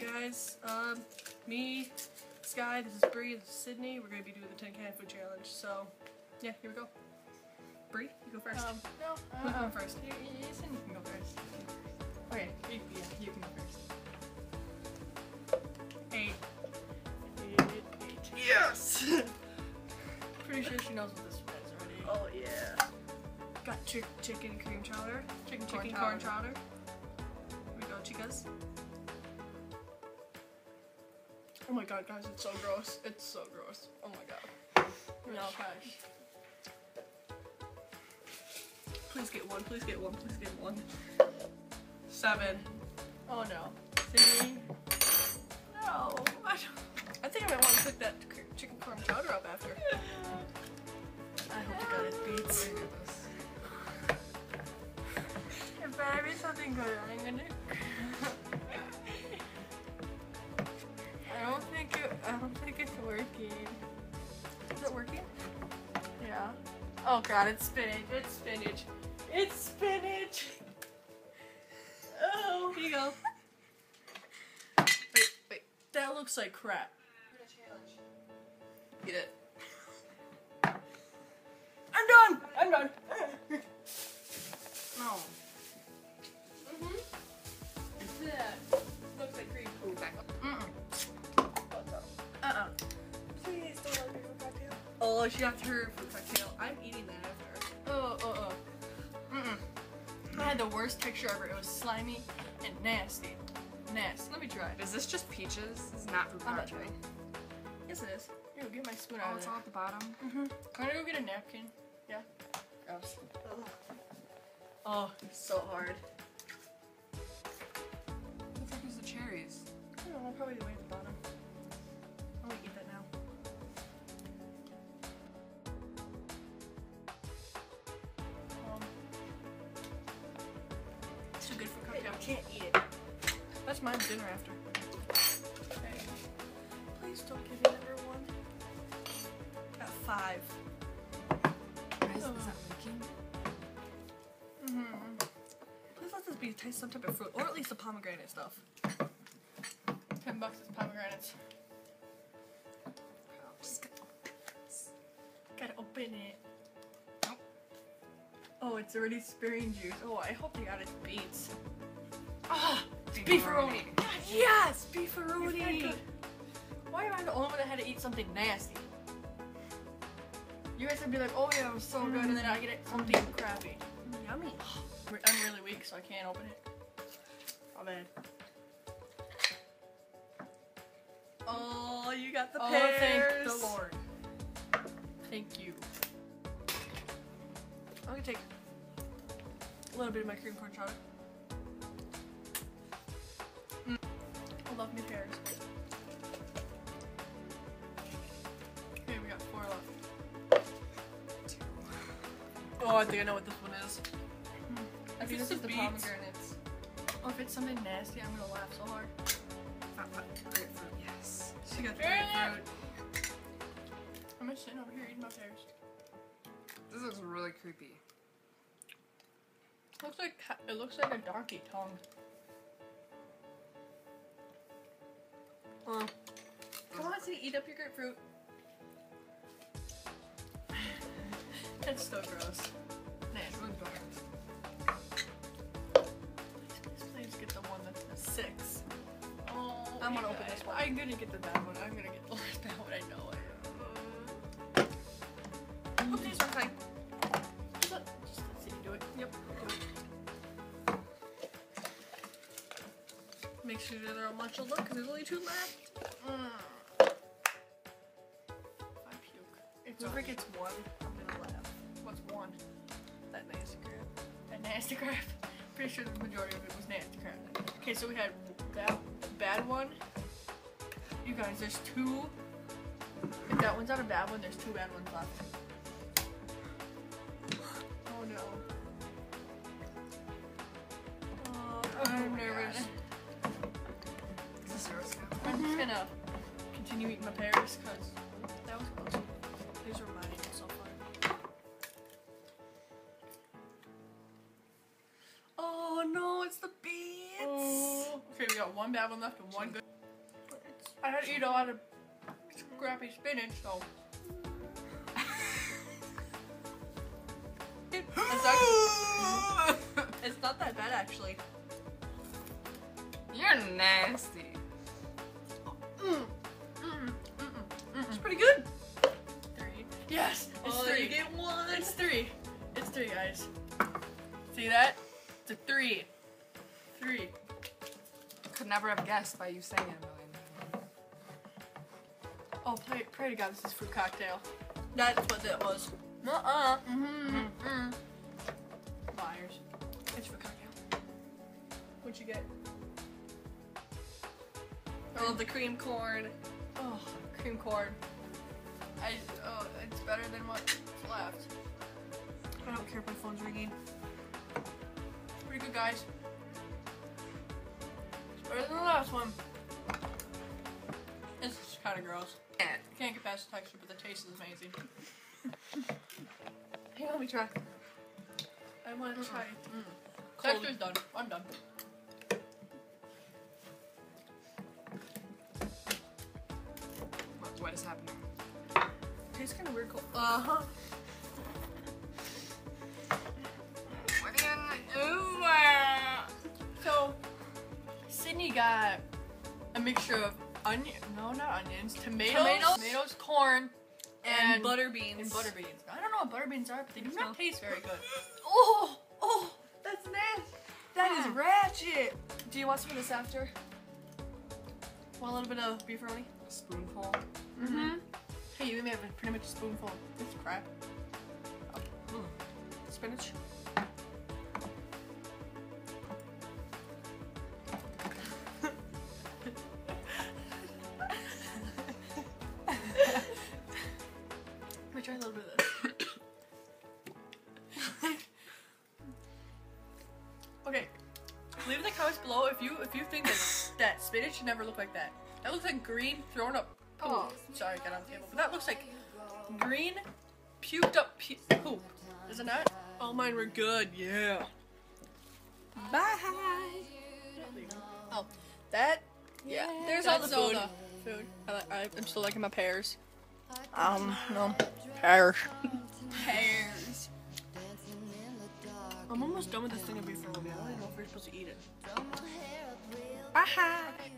guys. Um, me, Sky, this is Bre, this is Sydney. We're gonna be doing the 10 can food challenge. So, yeah, here we go. Bre, you go first. Um, no, Who's uh, going first? you, you, you said you can go first. Okay, you, yeah, you can go first. Eight. Eight, eight. Yes. Pretty sure she knows what this one is already. oh yeah. Got chick chicken cream chowder. Chicken corn Chicken corn chowder. chowder. Here we go, chicas. Oh my god, guys, it's so gross. It's so gross. Oh my god. No. Please get one, please get one, please get one. Seven. Oh no. No. I, don't- I think I might want to cook that chicken corn chowder up after. I hope to got it beets. Oh god, it's spinach. It's spinach. It's spinach. Oh. Here you go. Wait, wait. That looks like crap. Eat it. I'm done. I'm done. No. Mhm. Yeah. Looks like cream. Ooh, back up. Mm-mm. Uh-uh. Please don't let me go cocktail. Oh, she got her had the worst texture ever. It was slimy and nasty. Nasty. Let me try. Is this just peaches? This is not food I'm not trying. Yes, it is. Here, get my spoon out Oh, it's all at the bottom. Mm-hmm. Can I'm go get a napkin. Yeah. Gross. Oh, so hard. What the fuck is the cherries? I don't know, I'll probably the way at the bottom. Too good for I can't eat it. That's my dinner after. Okay. Please don't give me number one. Got five. Why is, is that leaking? Mm-hmm. Please let this be taste some type of fruit, or at least the pomegranate stuff. Ten bucks is pomegranates. Just got- Gotta open it. Oh, it's already sparing juice. Oh, I hope they got it beets. Ah, beefaroni. Yes, beefaroni. Why am I the only one that had to eat something nasty? You guys would be like, oh yeah, it was so good, and then I get it something crappy. Yummy. I'm really weak, so I can't open it. Oh man. Oh, you got the Oh, pears. thank the Lord. Thank you. I'm gonna take little bit of my cream corn chowder. Mm. I love new pears. Okay, we got four left. Oh, I think I know what this one is. I think it's this is the the beets- pomegranates. Oh, if it's something nasty, I'm gonna laugh so hard. Grapefruit, yes. She got the grapefruit. I'm just sitting over here eating my pears. This looks really creepy. Looks like it looks like a donkey tongue. Oh, Come on, see, eat up your grapefruit. That's so gross. Nah, it's really bad. Please, get the one that's six. Oh, I'm gonna open God. this one. I'm gonna get the bad one. I'm gonna get the bad one. I know it. Make sure they're all much look because there's only two left. Mm. I puke. It's Whoever over. gets one, I'm gonna laugh. What's one? That nasty crap. A nasty crap. Pretty sure the majority of it was nasty crap. Okay, so we had that bad one. You guys, there's two. If that one's not a bad one, there's two bad ones left. Oh no. Oh, I'm nervous. God. Continue eating my pears because that was close. These are mine so far. Oh no, it's the beets. Oh. Okay, we got one bad one left and one good. I had to eat a lot of scrappy spinach, so. It's, actually, it's not that bad actually. You're nasty. Mm, It's pretty good. Three. Yes, it's oh, three. you get one. It's three. It's three, guys. See that? It's a three. Three. Could never have guessed by you saying it, Emily. Oh, pray, pray to God this is fruit cocktail. That's what that was. Uh-uh. Mm-hmm. Mm-hmm. Liars. It's fruit cocktail. What'd you get? I love the cream corn. Oh, cream corn. I, oh, it's better than what's left. I don't care if my phone's ringing. Pretty good, guys. It's better than the last one. It's just kind of gross. Can't get past the texture, but the taste is amazing. hey, let me try. I want to try. Mm. Texture's done. I'm done. What, is happening? tastes kind of weird. Cold. Uh huh. What are you Ooh, uh, So, Sydney got a mixture of onion, no, not onions, tomatoes, Tomatoes? tomatoes, corn, And, and, butter beans. and butter beans. I don't know what butter beans are, but they do not taste very good. Oh, oh, that's nasty. That is ratchet. Do you want some of this after? Want a little bit of beefaroni? a spoonful. Mm-hmm. Hey, you may have a pretty much a spoonful of this crap. Mm. Spinach. Let me try a little bit of this. okay, leave in the comments below if you if you think that that spinach should never look like that. That looks like green thrown up. Oh, sorry, got on the table. But that looks like green puked up pu- poop. Is it not? All mine were good. Yeah. Bye. Oh, that. Yeah, there's all the That's all food. the food. I, I, I'm still liking my pears. Um, no, pears. Pears. I'm almost done with this thing of beefaroni. I don't even know if we're supposed to eat it. Bye.